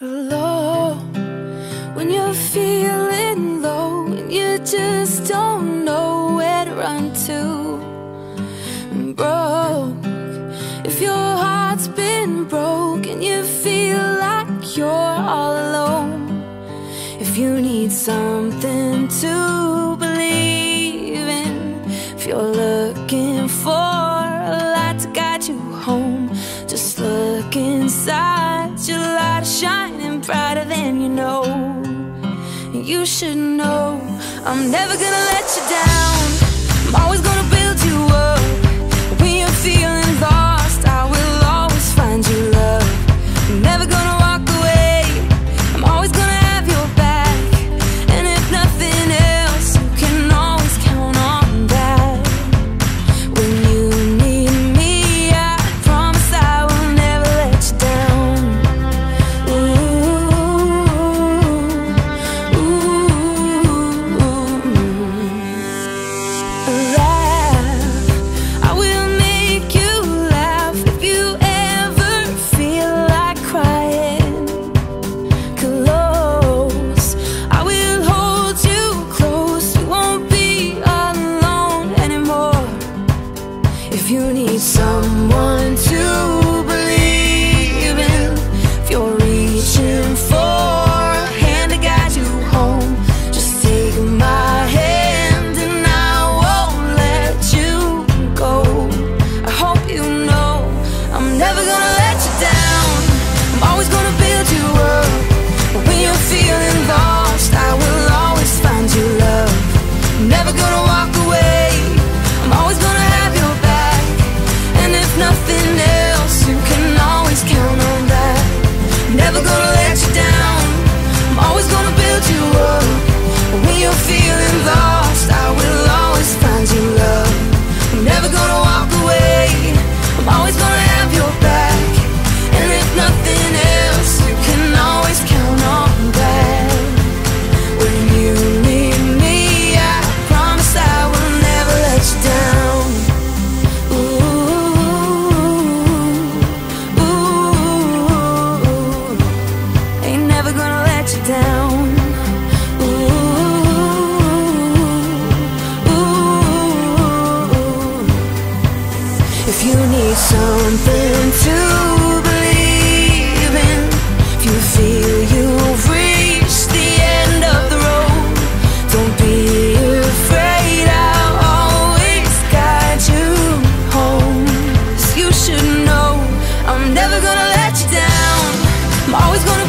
Low, when you're feeling low, and you just don't know where to run to. Broke, if your heart's been broke, and you feel like you're all alone. If you need something to believe in, if you're looking for a light to guide you home, just look inside shining brighter than you know. You should know I'm never gonna let you down. I'm always gonna. I'm always gonna